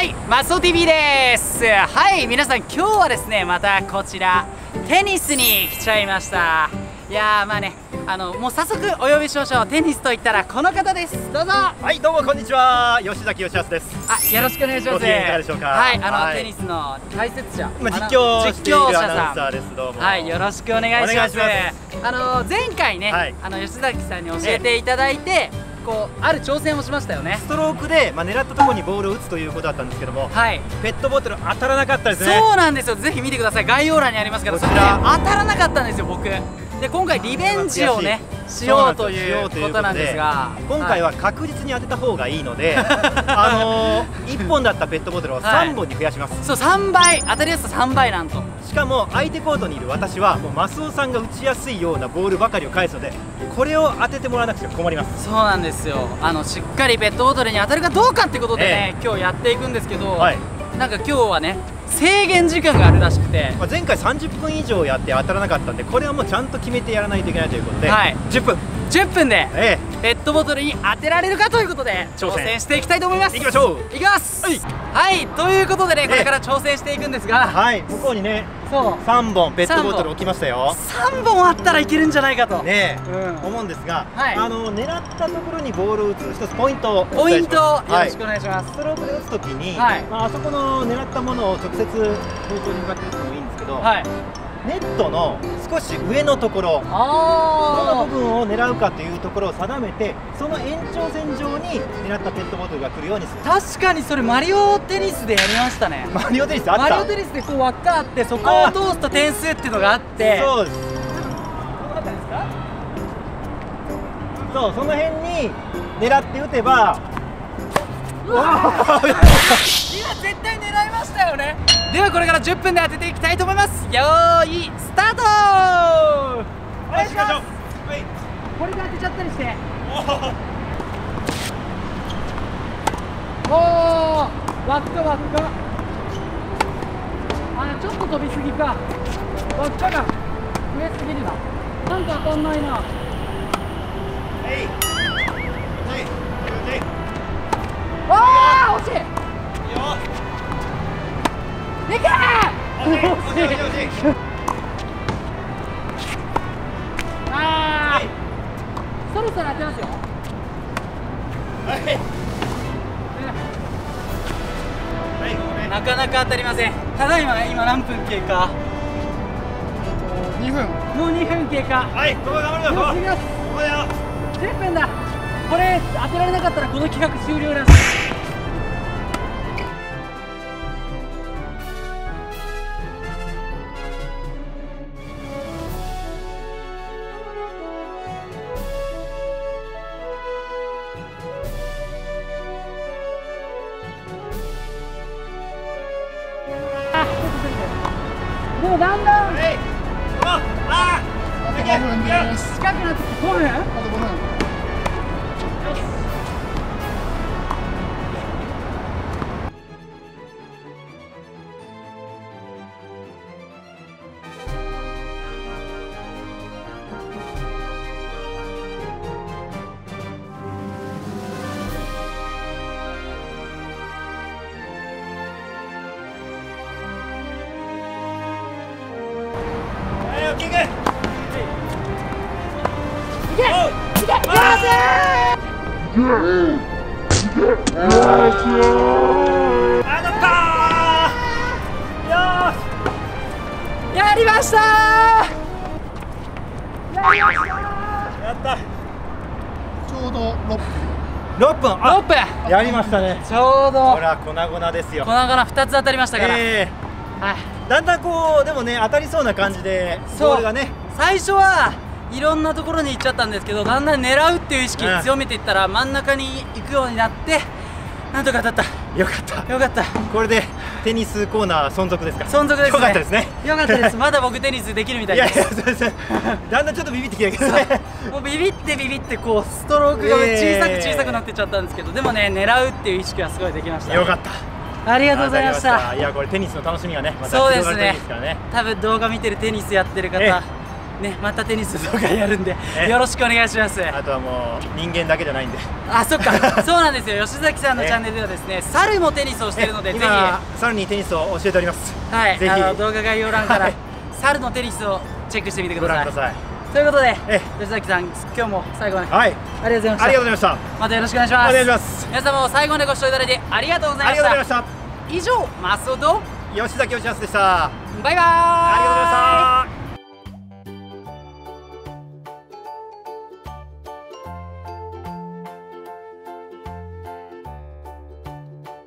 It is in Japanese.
はいマスオ TV です。はい皆さん今日はですねまたこちらテニスに来ちゃいました。いやーまあねあのもう早速お呼びしましょう。テニスといったらこの方です。どうぞ。はいどうもこんにちは。吉崎義康です。あよろしくお願いします。ご機嫌いかがでしょうか？はいあの、はい。テニスの解説者。今実況実況者さーですどうも。んはいよろしくお願いします。あの前回ね、はい。あの吉崎さんに教えていただいて、こうある挑戦をしましたよね。ストロークで、まあ、狙ったところにボールを打つということだったんですけどもはい。ペットボトル当たらなかったですね。そうなんですよ。ぜひ見てください。概要欄にありますけどそら当たらなかったんですよ僕で今回リベンジをねしようということなんですが今回は確実に当てた方がいいので、あのー、1本だったペットボトルを3本に増やします、そう3倍当たりやすさ3倍なんと。しかも相手コートにいる私はもうマスオさんが打ちやすいようなボールばかりを返すのでこれを当ててもらわなくては困ります。そうなんですよ。あのしっかりペットボトルに当たるかどうかってことでね、今日やっていくんですけど、はいなんか今日はね制限時間があるらしくて。まあ、前回30分以上やって当たらなかったんでこれはもうちゃんと決めてやらないといけないということで、はい。10分。10分でえペットボトルに当てられるかということで挑挑戦戦していきたいと思います。えいきましょう。いきます。はい。はいということでねこれから挑戦していくんですが。はい。向こうにねそう。3本ペットボトル置きましたよ。3本あったらいけるんじゃないかと、ねえ、うん。思うんですが、はい。あの狙ったところにボールを打つ一つポイントをおポイントよろしくお願いします、ストロークで打つときに、はい。まあ、あそこの狙ったものを直接方向に向かって打つのもいいんですけど、はいネットの少し上のところどのあ部分を狙うかというところを定めてその延長線上に狙ったペットボトルが来るようにする。ー確かにそれマリオテニスでやりましたね。マリオテニスあった。マリオテニスでこう輪っかあってそこを通すと点数っていうのがあって。そう。ですそうその辺に狙って打てば。今絶対狙いましたよねではこれから10分で当てていきたいと思います。よーいスタート！お願いしますはいこれで当てちゃったりして。おお輪っか輪っか。あちょっと飛びすぎか。輪っかが増えすぎるな。なんか当たんないなーそろそろ当てますよ。はい。なかなか当たりません。ただいま今何分経過？2分。もう2分経過。はいここ頑張るよここここだよ。10分だ。これ当てられなかったらこの企画終了らしいもうだんだんはいおああと5分です近くなってきて5分あと5分はいやりましたったちょうど6分。6分。あ6分。やりましたねちょうどほら粉々ですよ。粉々2つ当たりましたから、えはい。ーだんだんこうでもね当たりそうな感じでそう。ボールがね。最初はいろんなところに行っちゃったんですけどだんだん狙うっていう意識うん。強めていったら真ん中に行くようになってなんとか当たっよかった。たよかった。これでテニスコーナー存続ですか？存続ですね。よかったですね。よかったです。まだ僕テニスできるみたいいやいですやそうですだんだんちょっとビビってきたけどね。もうビビってビビってこうストロークが小さく小さくなってっちゃったんですけど、でもね狙うっていう意識はすごいできましたよかったありがとうございました。いやこれテニスの楽しみがねまたそうですね。広がるといいですからね。多分動画見てるテニスやってる方、えねまたテニス動画やるんでえよろしくお願いします。あとはもう人間だけじゃないんで。あそっか。そうなんですよ。吉崎さんのチャンネルではですね猿もテニスをしているのでぜひ。今さらにテニスを教えております。はい。ぜひ。あの動画概要欄からはい。猿のテニスをチェックしてみてくごださい。覧くださいということでえ吉崎さん今日も最後まではい。ありがとうございました。ありがとうございましまたよろしくお願いします。たお願いします。皆様も最後までご視聴いただいてありがとうございあました。以上マスオと吉崎義康でした。バイバーイ